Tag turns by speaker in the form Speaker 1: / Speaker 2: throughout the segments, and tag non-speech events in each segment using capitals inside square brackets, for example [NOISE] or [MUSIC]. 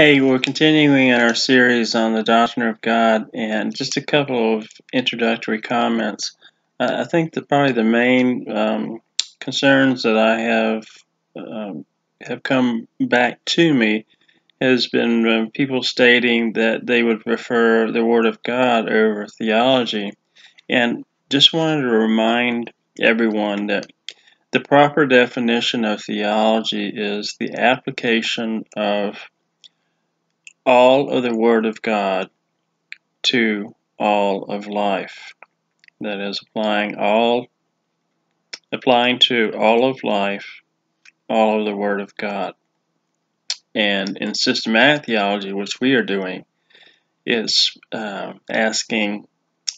Speaker 1: Hey, we're continuing in our series on the doctrine of God, and just a couple of introductory comments. Uh, I think that probably the main um, concerns that I have um, have come back to me has been um, people stating that they would prefer the Word of God over theology, and just wanted to remind everyone that the proper definition of theology is the application of all of the Word of God to all of life. That is applying all applying to all of life all of the Word of God. And in systematic theology, which we are doing, is uh, asking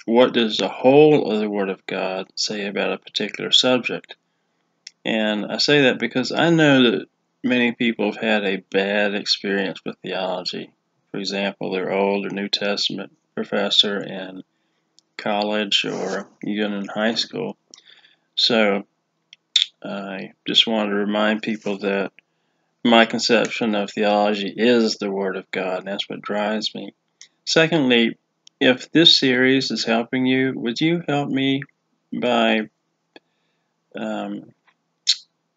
Speaker 1: what does the whole of the Word of God say about a particular subject? And I say that because I know that many people have had a bad experience with theology. For example, their Old or New Testament professor in college or even in high school. So I just wanted to remind people that my conception of theology is the Word of God, and that's what drives me. Secondly, if this series is helping you, would you help me by um,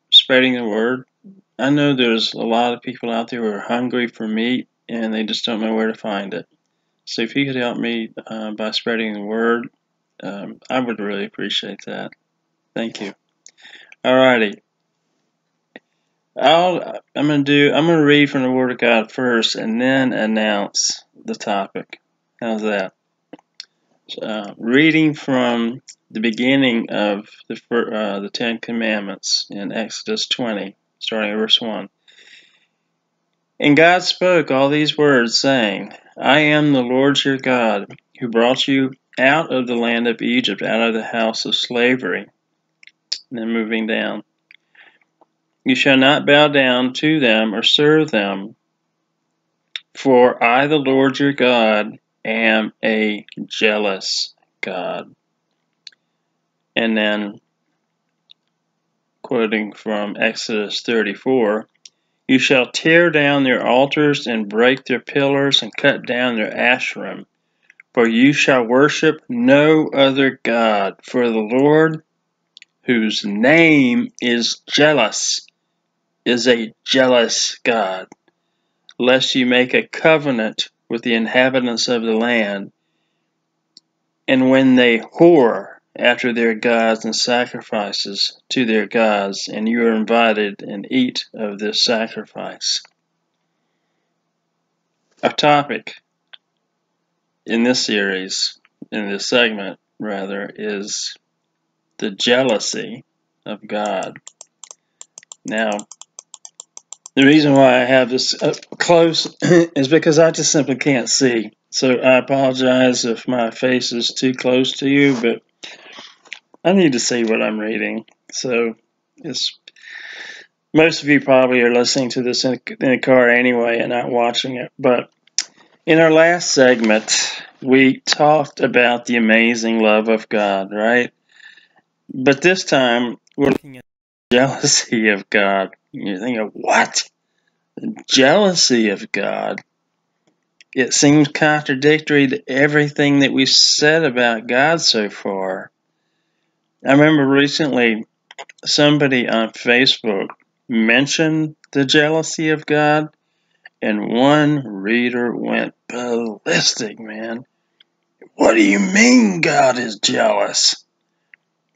Speaker 1: spreading the word? I know there's a lot of people out there who are hungry for meat and they just don't know where to find it. So if you could help me uh, by spreading the word, um, I would really appreciate that. Thank you. Alrighty. I'll, I'm gonna do. I'm gonna read from the Word of God first, and then announce the topic. How's that? Uh, reading from the beginning of the uh, the Ten Commandments in Exodus 20, starting at verse 1. And God spoke all these words, saying, I am the Lord your God, who brought you out of the land of Egypt, out of the house of slavery. And then moving down. You shall not bow down to them or serve them, for I, the Lord your God, am a jealous God. And then, quoting from Exodus 34, you shall tear down their altars and break their pillars and cut down their asherim. For you shall worship no other God, for the Lord, whose name is jealous, is a jealous God, lest you make a covenant with the inhabitants of the land, and when they whore after their gods and sacrifices to their gods, and you are invited and eat of this sacrifice. Our topic in this series, in this segment rather, is the jealousy of God. Now, the reason why I have this up close [CLEARS THROAT] is because I just simply can't see. So I apologize if my face is too close to you, but I need to see what I'm reading. So it's most of you probably are listening to this in a, in a car anyway and not watching it. But in our last segment, we talked about the amazing love of God, right? But this time we're looking at jealousy of God. You're thinking, what? Jealousy of God. It seems contradictory to everything that we've said about God so far. I remember recently somebody on Facebook mentioned the jealousy of God, and one reader went ballistic, man. What do you mean God is jealous?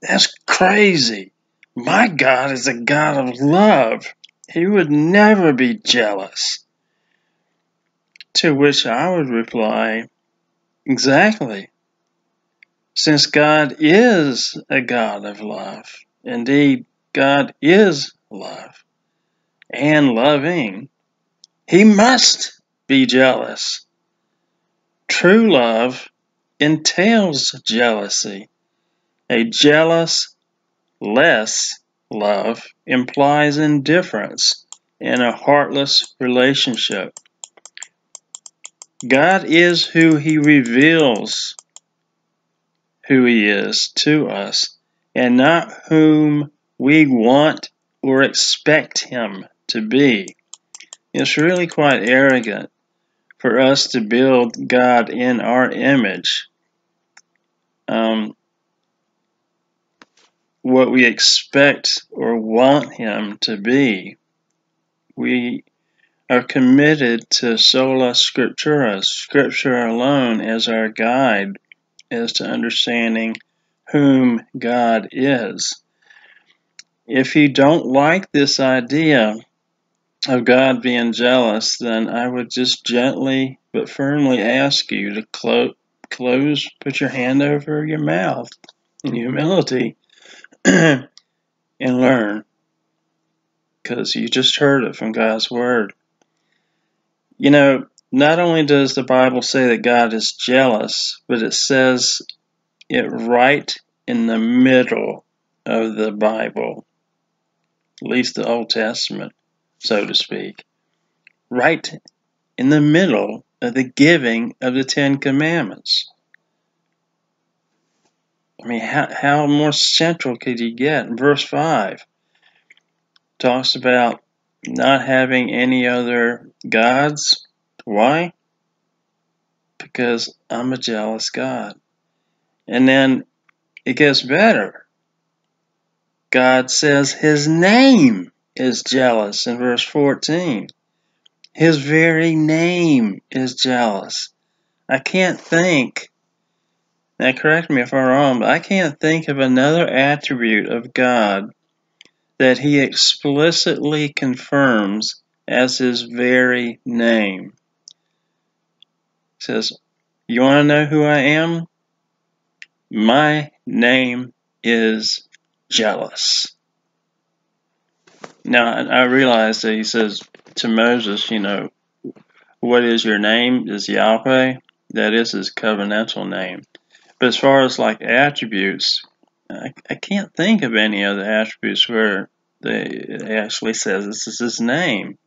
Speaker 1: That's crazy. My God is a God of love. He would never be jealous. To which I would reply, exactly. Since God is a God of love, indeed, God is love and loving, he must be jealous. True love entails jealousy. A jealous, less love implies indifference in a heartless relationship. God is who He reveals who He is to us, and not whom we want or expect Him to be. It's really quite arrogant for us to build God in our image. Um, what we expect or want Him to be. We are committed to sola scriptura, scripture alone as our guide as to understanding whom God is. If you don't like this idea of God being jealous, then I would just gently but firmly ask you to clo- close, put your hand over your mouth in humility [CLEARS THROAT] and learn because you just heard it from God's Word. You know, not only does the Bible say that God is jealous, but it says it right in the middle of the Bible, at least the Old Testament, so to speak. Right in the middle of the giving of the Ten Commandments. I mean, how, how more central could you get? Verse 5 talks about not having any other gods. Why? Because I'm a jealous God. And then it gets better. God says his name is jealous in verse 14. His very name is jealous. I can't think, now correct me if I'm wrong, but I can't think of another attribute of God that he explicitly confirms as his very name. Says, You want to know who I am? My name is jealous. Now, I realize that he says to Moses, you know, what is your name? Is Yahweh. That is his covenantal name. But as far as like attributes, I, I can't think of any other attributes where they, it actually says this is his name.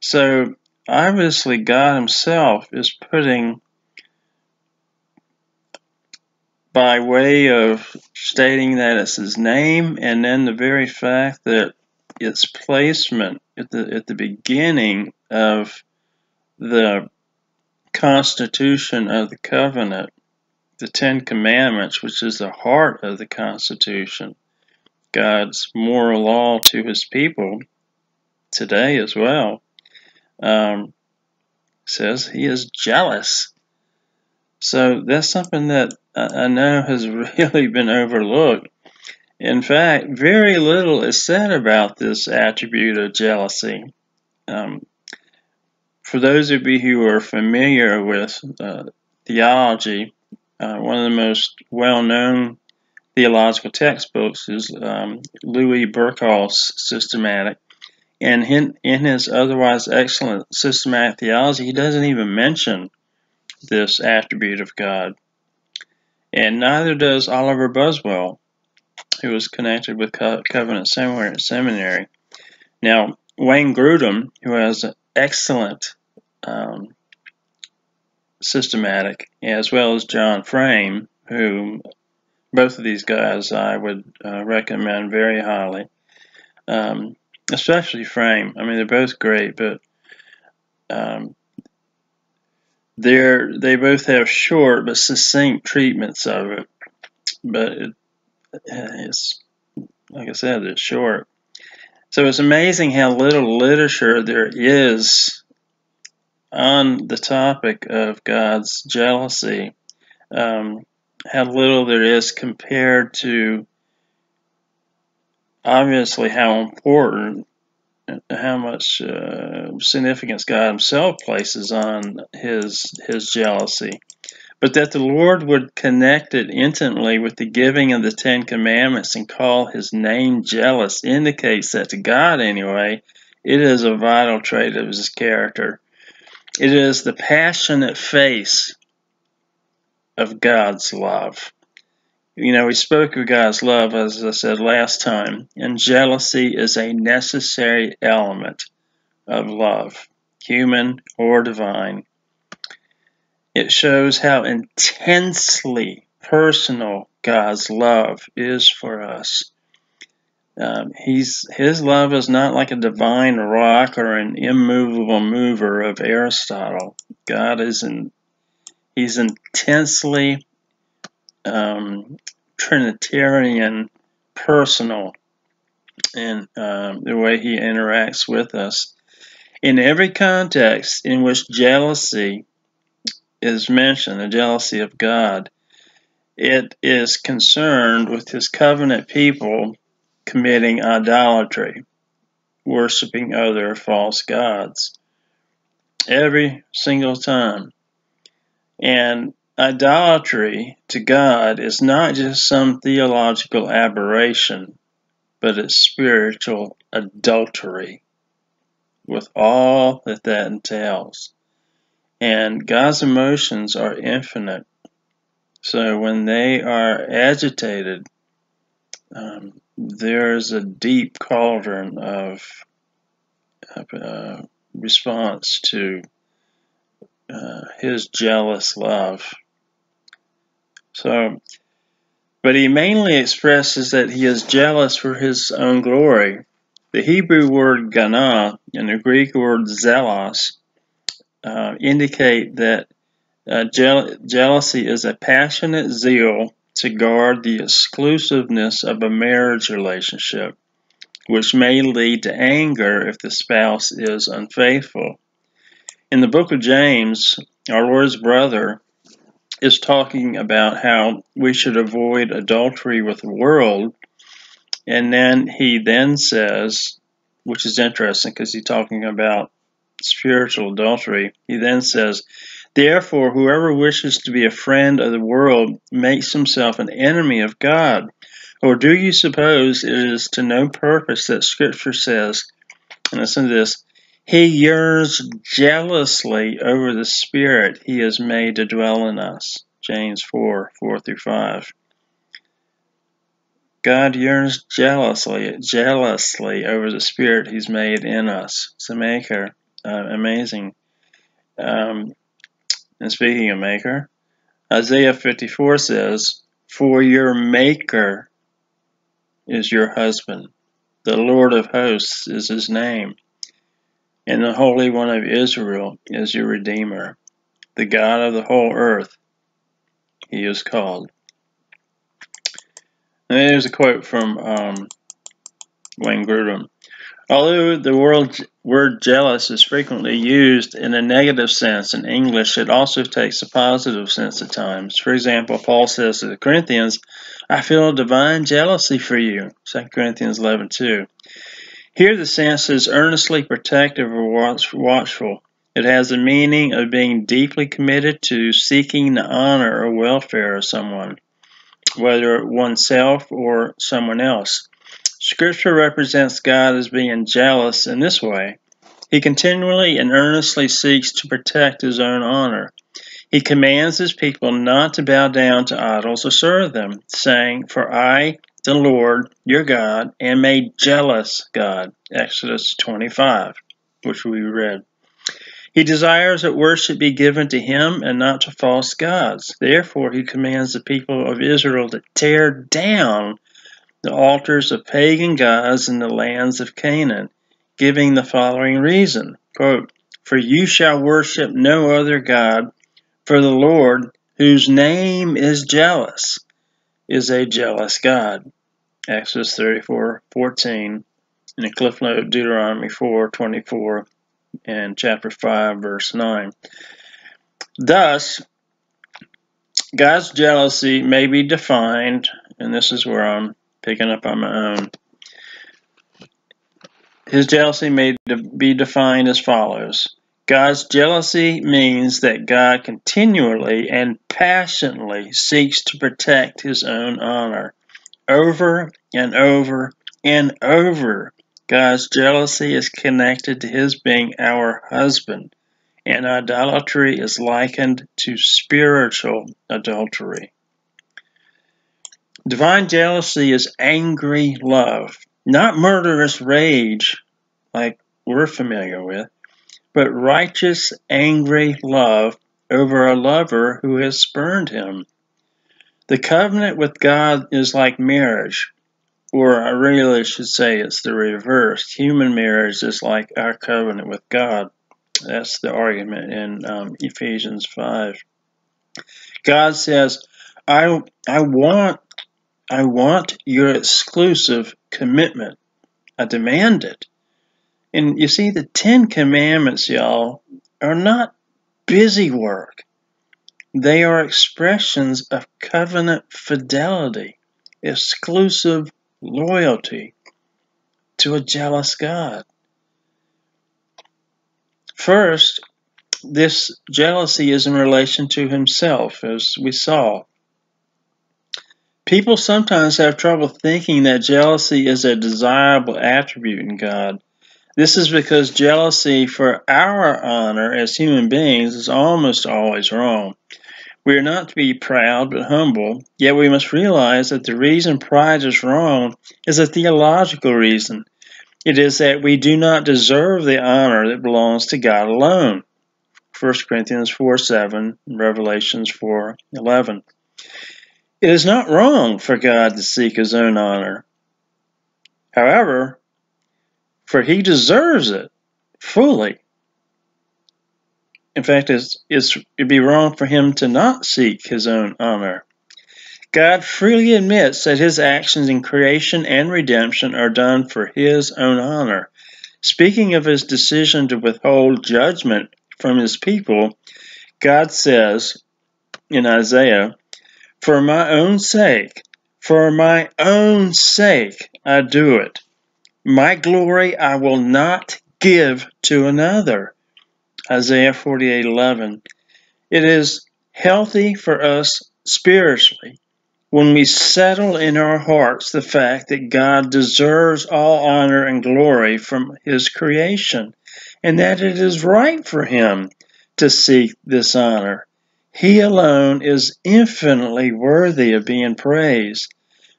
Speaker 1: So obviously, God Himself is putting, by way of stating that it's His name, and then the very fact that its placement at the at the beginning of the constitution of the covenant, the Ten Commandments, which is the heart of the Constitution, God's moral law to His people today as well, um, says He is jealous. So that's something that I know has [LAUGHS] really been overlooked. In fact, very little is said about this attribute of jealousy. Um, for those of you who are familiar with uh, theology, uh, one of the most well known theological textbooks is um, Louis Berkhof's Systematic. And in, in his otherwise excellent systematic theology, he doesn't even mention this attribute of God. And neither does Oliver Buswell, who was connected with Covenant Seminary. Now, Wayne Grudem, who has an excellent um, systematic, as well as John Frame, who both of these guys I would uh, recommend very highly, um, especially Frame. I mean, they're both great, but um, they're they both have short but succinct treatments of it. But it, it's like I said, it's short. So it's amazing how little literature there is on the topic of God's jealousy, um, how little there is compared to obviously how important, how much uh, significance God Himself places on His His jealousy, but that the Lord would connect it intimately with the giving of the Ten Commandments and call His name jealous indicates that to God anyway, it is a vital trait of His character. It is the passionate face of God's love. You know, we spoke of God's love, as I said last time, and jealousy is a necessary element of love, human or divine. It shows how intensely personal God's love is for us. Um, he's his love is not like a divine rock or an immovable mover of Aristotle. God is in, he's intensely um, Trinitarian, personal, in um, the way he interacts with us. In every context in which jealousy is mentioned, the jealousy of God, it is concerned with his covenant people committing idolatry, worshiping other false gods. Every single time. And idolatry to God is not just some theological aberration, but it's spiritual adultery with all that that entails. And God's emotions are infinite. So when they are agitated, um, there's a deep cauldron of, uh, response to uh, his jealous love. So, but he mainly expresses that he is jealous for his own glory. The Hebrew word gana and the Greek word zelos uh, indicate that uh, jealousy is a passionate zeal to guard the exclusiveness of a marriage relationship, which may lead to anger if the spouse is unfaithful. In the book of James, our Lord's brother is talking about how we should avoid adultery with the world. And then he then says, which is interesting because he's talking about spiritual adultery. He then says, Therefore, whoever wishes to be a friend of the world makes himself an enemy of God. Or do you suppose it is to no purpose that Scripture says, and listen to this, He yearns jealously over the Spirit He has made to dwell in us? James 4 4 through 5. God yearns jealously, jealously over the Spirit He's made in us. A maker. Uh, amazing. Um, and speaking of maker, Isaiah 54 says, For your maker is your husband. The Lord of hosts is his name. And the Holy One of Israel is your Redeemer. The God of the whole earth, he is called. And there's a quote from um, Wayne Grudem. Although the word, word jealous is frequently used in a negative sense in English, it also takes a positive sense at times. For example, Paul says to the Corinthians, I feel a divine jealousy for you, 2 Corinthians 11.2. Here the sense is earnestly protective or watchful. It has the meaning of being deeply committed to seeking the honor or welfare of someone, whether oneself or someone else. Scripture represents God as being jealous in this way. He continually and earnestly seeks to protect his own honor. He commands his people not to bow down to idols or serve them, saying, For I, the Lord, your God, am a jealous God. Exodus 25, which we read. He desires that worship be given to him and not to false gods. Therefore, he commands the people of Israel to tear down the altars of pagan gods in the lands of Canaan, giving the following reason quote, For you shall worship no other God, for the Lord, whose name is jealous, is a jealous God. Exodus 34:14, and a cliff note Deuteronomy 4:24 and chapter 5, verse 9. Thus, God's jealousy may be defined, and this is where I'm picking up on my own. His jealousy may be defined as follows God's jealousy means that God continually and passionately seeks to protect his own honor. Over and over and over, God's jealousy is connected to his being our husband, and idolatry is likened to spiritual adultery. Divine jealousy is angry love, not murderous rage like we're familiar with, but righteous, angry love over a lover who has spurned him. The covenant with God is like marriage, or I really should say it's the reverse. Human marriage is like our covenant with God. That's the argument in um, Ephesians 5. God says, I, I want I want your exclusive commitment. I demand it. And you see, the Ten Commandments, y'all, are not busy work. They are expressions of covenant fidelity, exclusive loyalty to a jealous God. First, this jealousy is in relation to himself, as we saw. People sometimes have trouble thinking that jealousy is a desirable attribute in God. This is because jealousy for our honor as human beings is almost always wrong. We are not to be proud but humble, yet we must realize that the reason pride is wrong is a theological reason. It is that we do not deserve the honor that belongs to God alone. 1 Corinthians 4 7, Revelations 4 11. It is not wrong for God to seek his own honor. However, for he deserves it fully. In fact, it's, it's, it'd be wrong for him to not seek his own honor. God freely admits that his actions in creation and redemption are done for his own honor. Speaking of his decision to withhold judgment from his people, God says in Isaiah, for my own sake, for my own sake, I do it. My glory I will not give to another. Isaiah 48:11. It is healthy for us spiritually when we settle in our hearts the fact that God deserves all honor and glory from his creation and that it is right for him to seek this honor. He alone is infinitely worthy of being praised.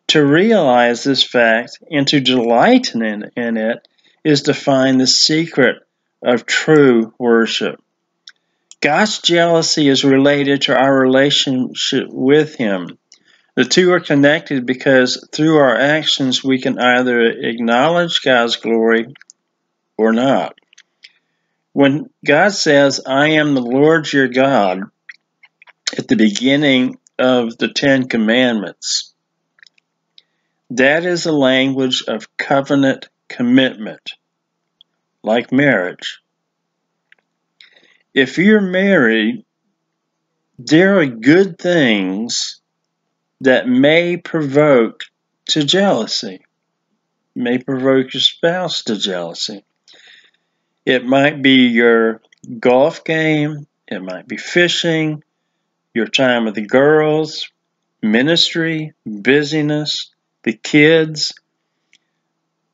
Speaker 1: To realize this fact and to delight in, in it is to find the secret of true worship. God's jealousy is related to our relationship with Him. The two are connected because through our actions we can either acknowledge God's glory or not. When God says, I am the Lord your God, at the beginning of the Ten Commandments. That is a language of covenant commitment, like marriage. If you're married, there are good things that may provoke to jealousy, may provoke your spouse to jealousy. It might be your golf game, it might be fishing, your time with the girls, ministry, busyness, the kids,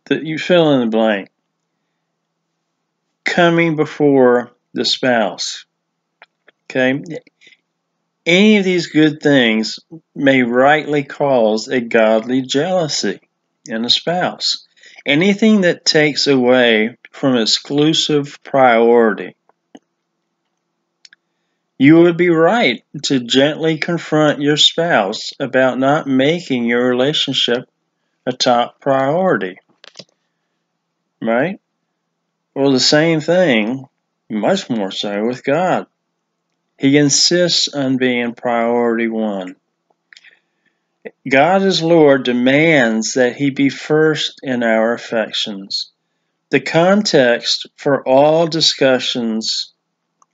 Speaker 1: that you fill in the blank. Coming before the spouse. Okay? Any of these good things may rightly cause a godly jealousy in a spouse. Anything that takes away from exclusive priority you would be right to gently confront your spouse about not making your relationship a top priority. Right? Well, the same thing, much more so, with God. He insists on being priority one. God as Lord demands that He be first in our affections. The context for all discussions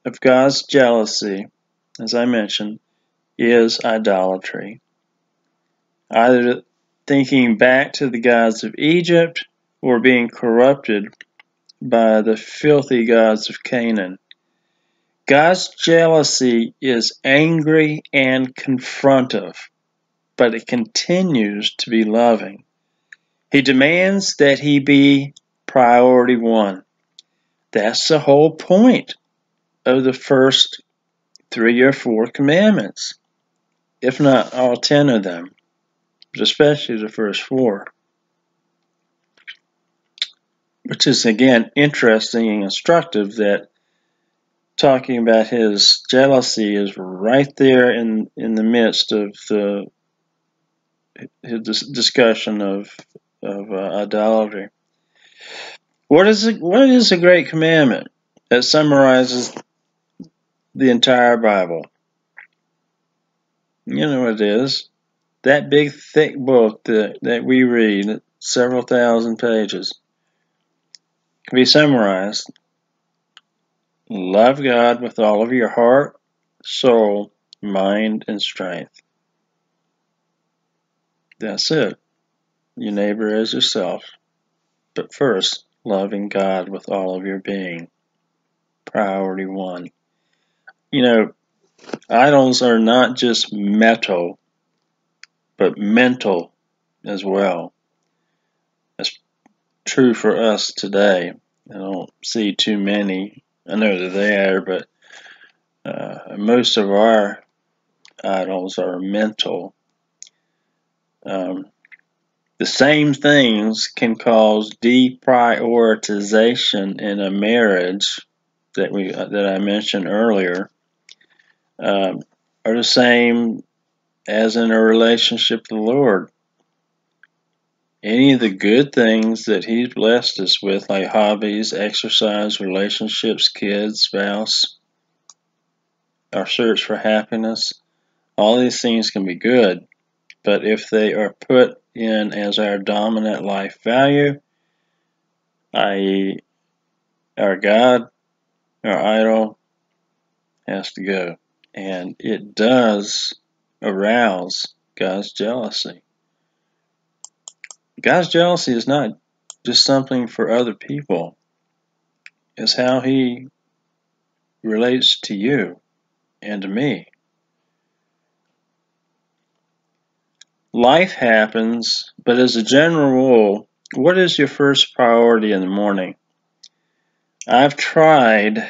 Speaker 1: of God's jealousy, as I mentioned, is idolatry. Either thinking back to the gods of Egypt or being corrupted by the filthy gods of Canaan. God's jealousy is angry and confrontive, but it continues to be loving. He demands that he be priority one. That's the whole point of the first three or four commandments, if not all ten of them, but especially the first four. Which is again interesting and instructive that talking about his jealousy is right there in, in the midst of the his discussion of of uh, idolatry. What is a, what is a great commandment? that summarizes the entire Bible. You know what it is. That big, thick book that, that we read, several thousand pages, can be summarized. Love God with all of your heart, soul, mind, and strength. That's it. Your neighbor as yourself. But first, loving God with all of your being. Priority one. You know, idols are not just metal, but mental as well. True for us today. I don't see too many. I know they're there, but uh, most of our idols are mental. Um, the same things can cause deprioritization in a marriage that we that I mentioned earlier. Um, are the same as in a relationship with the Lord. Any of the good things that He's blessed us with, like hobbies, exercise, relationships, kids, spouse, our search for happiness, all these things can be good, but if they are put in as our dominant life value, i.e., our God, our idol, has to go. And it does arouse God's jealousy. God's jealousy is not just something for other people, it's how He relates to you and to me. Life happens, but as a general rule, what is your first priority in the morning? I've tried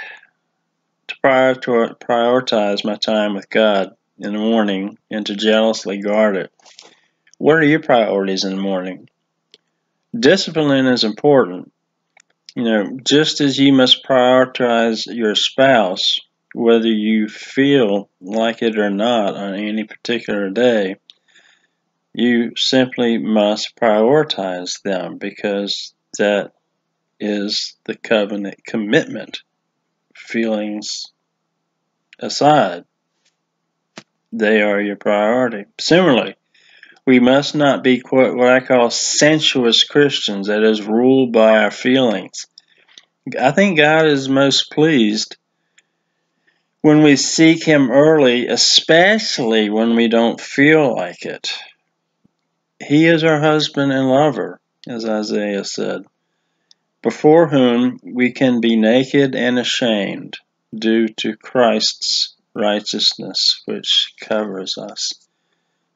Speaker 1: to prioritize my time with God in the morning and to jealously guard it. What are your priorities in the morning? Discipline is important. You know, just as you must prioritize your spouse, whether you feel like it or not on any particular day, you simply must prioritize them because that is the covenant commitment. Feelings aside, they are your priority. Similarly, we must not be what I call sensuous Christians, that is, ruled by our feelings. I think God is most pleased when we seek Him early, especially when we don't feel like it. He is our husband and lover, as Isaiah said, before whom we can be naked and ashamed due to Christ's righteousness, which covers us.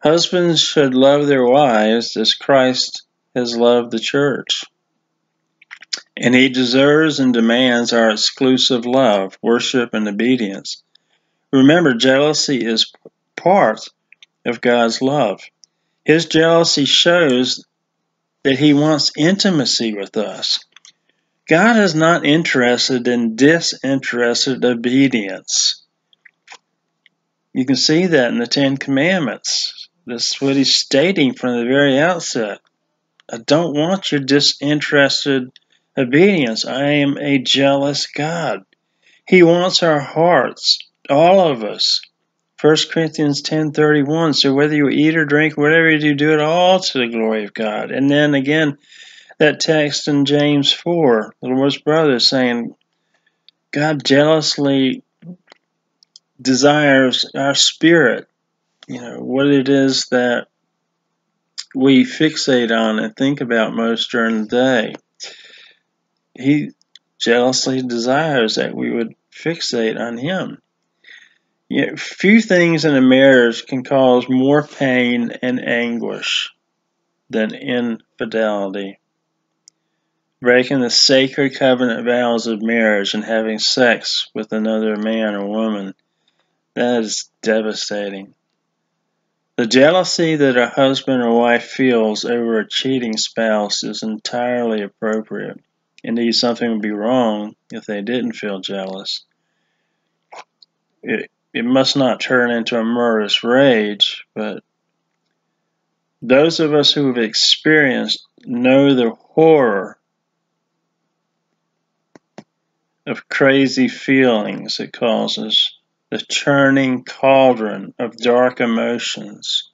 Speaker 1: Husbands should love their wives as Christ has loved the church. And he deserves and demands our exclusive love, worship, and obedience. Remember, jealousy is part of God's love. His jealousy shows that he wants intimacy with us. God is not interested in disinterested obedience. You can see that in the Ten Commandments. That's what he's stating from the very outset. I don't want your disinterested obedience. I am a jealous God. He wants our hearts, all of us. 1 Corinthians 10:31 so whether you eat or drink whatever you do do it all to the glory of God. And then again that text in James 4 the Lord's brother saying God jealously desires our spirit you know, what it is that we fixate on and think about most during the day. He jealously desires that we would fixate on Him. You know, few things in a marriage can cause more pain and anguish than infidelity. Breaking the sacred covenant vows of marriage and having sex with another man or woman, that is devastating. The jealousy that a husband or wife feels over a cheating spouse is entirely appropriate. Indeed, something would be wrong if they didn't feel jealous. It, it must not turn into a murderous rage, but those of us who have experienced know the horror of crazy feelings it causes, the churning cauldron of dark emotions,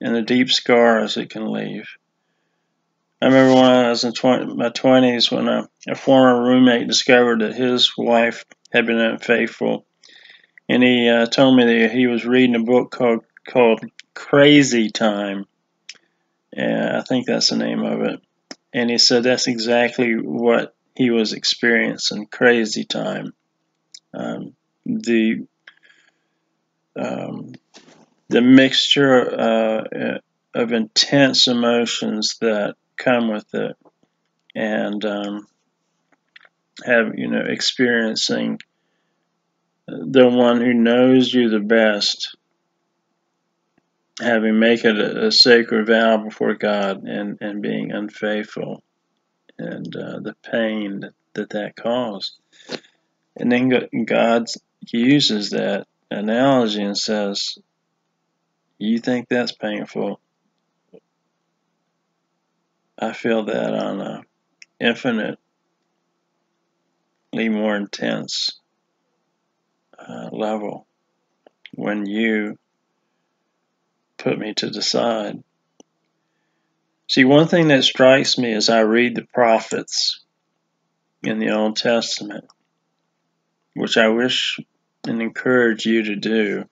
Speaker 1: and the deep scars it can leave. I remember when I was in 20, my 20s when a, a former roommate discovered that his wife had been unfaithful. And he uh, told me that he was reading a book called, called Crazy Time. And I think that's the name of it. And he said that's exactly what he was experiencing crazy time. Um, the um, the mixture uh, of intense emotions that come with it, and um, have you know experiencing the one who knows you the best having make it a, a sacred vow before God and, and being unfaithful and uh, the pain that, that that caused. And then God uses that analogy and says, You think that's painful? I feel that on a infinitely more intense uh, level when you put me to the side. See, one thing that strikes me as I read the prophets in the Old Testament, which I wish and encourage you to do.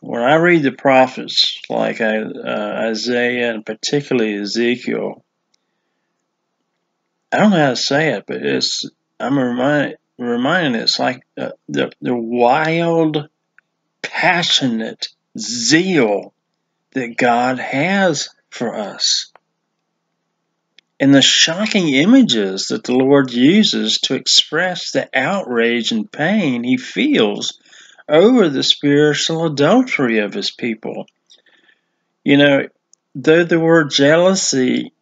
Speaker 1: When I read the prophets like uh, Isaiah and particularly Ezekiel, I don't know how to say it, but it's I'm reminded reminded it's like uh, the the wild, passionate zeal that God has for us and the shocking images that the Lord uses to express the outrage and pain he feels over the spiritual adultery of his people. You know, though the word jealousy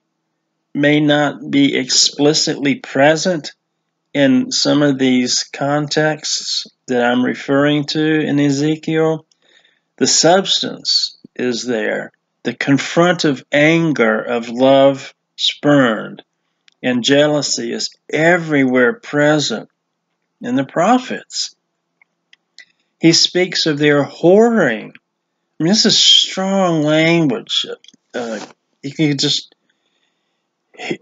Speaker 1: may not be explicitly present in some of these contexts that I'm referring to in Ezekiel, the substance is there. The confrontive anger of love spurned, and jealousy is everywhere present in the prophets. He speaks of their whoring. I mean, this is strong language. Uh, you can just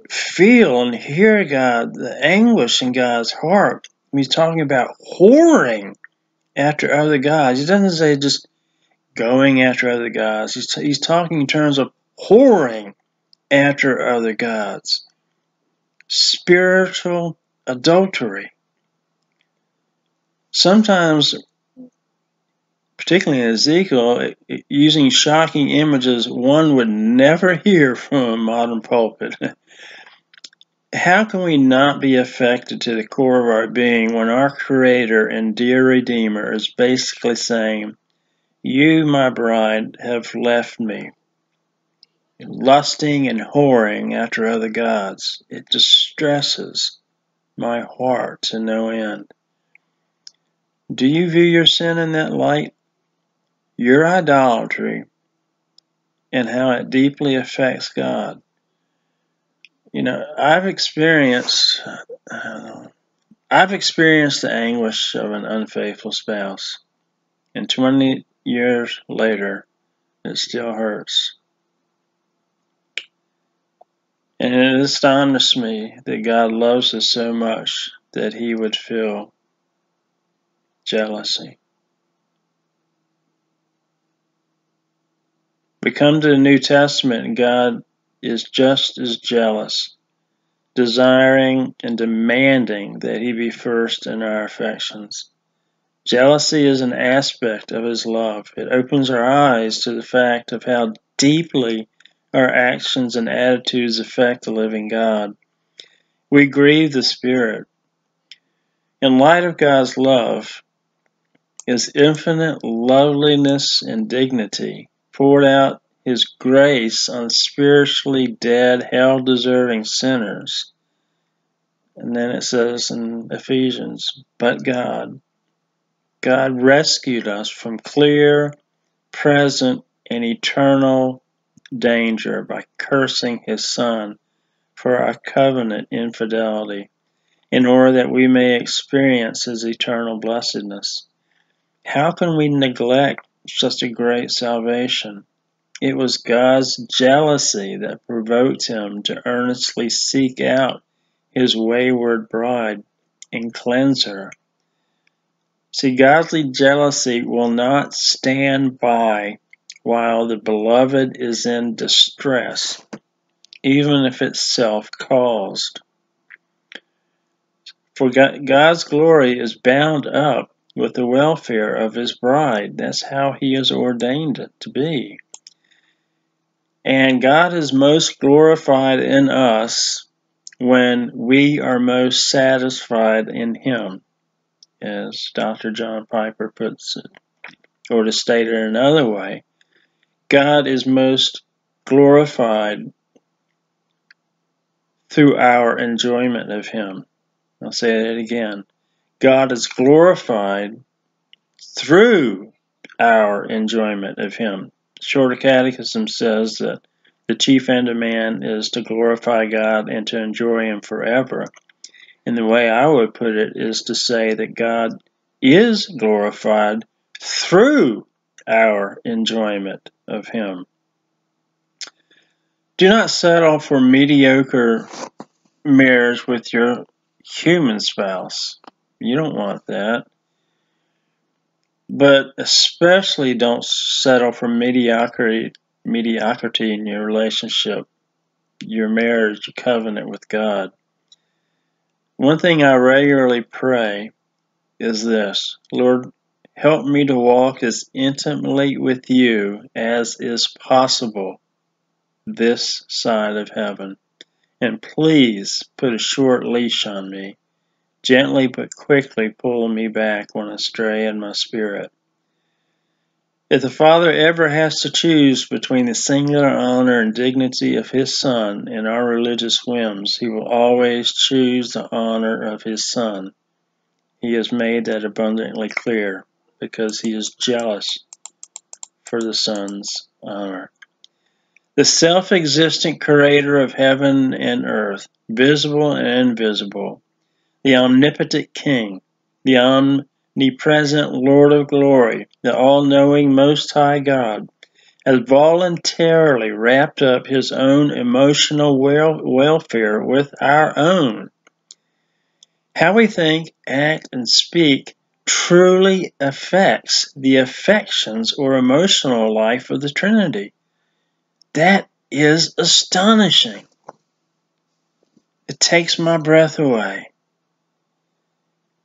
Speaker 1: feel and hear God, the anguish in God's heart. He's talking about whoring after other gods. He doesn't say just going after other gods. He's, he's talking in terms of whoring after other gods spiritual adultery. Sometimes, particularly in Ezekiel, using shocking images one would never hear from a modern pulpit. [LAUGHS] How can we not be affected to the core of our being when our Creator and dear Redeemer is basically saying, You, my bride, have left me? Lusting and whoring after other gods. It distresses my heart to no end. Do you view your sin in that light? Your idolatry and how it deeply affects God. You know, I've experienced uh, I've experienced the anguish of an unfaithful spouse. And 20 years later, it still hurts. And it astonished me that God loves us so much that he would feel jealousy. We come to the New Testament and God is just as jealous, desiring and demanding that he be first in our affections. Jealousy is an aspect of his love. It opens our eyes to the fact of how deeply our actions and attitudes affect the living God. We grieve the Spirit. In light of God's love, His infinite loveliness and dignity poured out His grace on spiritually dead, hell deserving sinners. And then it says in Ephesians, but God. God rescued us from clear, present, and eternal danger by cursing his son for our covenant infidelity. in order that we may experience his eternal blessedness. How can we neglect such a great salvation? It was God's jealousy that provoked him to earnestly seek out his wayward bride and cleanse her. See, godly jealousy will not stand by while the beloved is in distress, even if it's self caused. For God's glory is bound up with the welfare of his bride. That's how he has ordained it to be. And God is most glorified in us when we are most satisfied in him, as Dr. John Piper puts it. Or to state it another way, God is most glorified through our enjoyment of him. I'll say that again. God is glorified through our enjoyment of Him. Shorter Catechism says that the chief end of man is to glorify God and to enjoy Him forever. And the way I would put it is to say that God is glorified through our enjoyment of Him. Do not settle for mediocre marriage with your human spouse. You don't want that. But especially don't settle for mediocrity mediocrity in your relationship, your marriage, your covenant with God. One thing I regularly pray is this Lord, help me to walk as intimately with you as is possible this side of heaven. And please put a short leash on me, gently but quickly pulling me back when I stray in my spirit. If the Father ever has to choose between the singular honor and dignity of His Son and our religious whims, He will always choose the honor of His Son. He has made that abundantly clear because He is jealous for the Son's honor the self existent creator of heaven and earth, visible and invisible, the omnipotent King, the omnipresent Lord of glory, the all knowing Most High God, has voluntarily wrapped up his own emotional wel- welfare with our own. How we think, act, and speak truly affects the affections or emotional life of the Trinity. That is astonishing. It takes my breath away.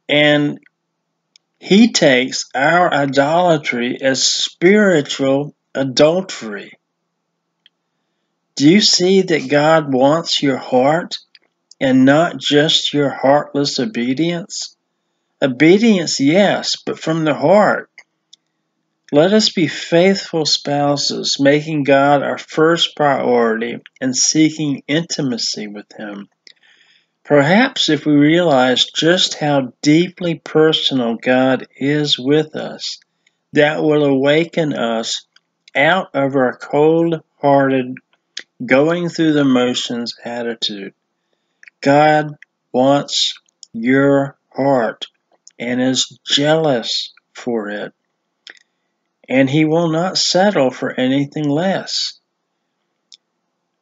Speaker 1: And he takes our idolatry as spiritual adultery. Do you see that God wants your heart and not just your heartless obedience? Obedience, yes, but from the heart. Let us be faithful spouses, making God our first priority and seeking intimacy with Him. Perhaps if we realize just how deeply personal God is with us, that will awaken us out of our cold hearted, going through the motions attitude. God wants your heart and is jealous for it and he will not settle for anything less.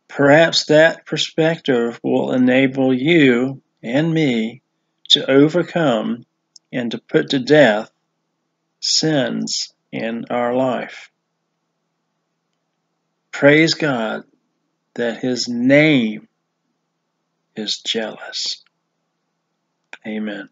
Speaker 1: Perhaps that perspective will enable you and me to overcome and to put to death sins in our life. Praise God that His name is jealous. Amen.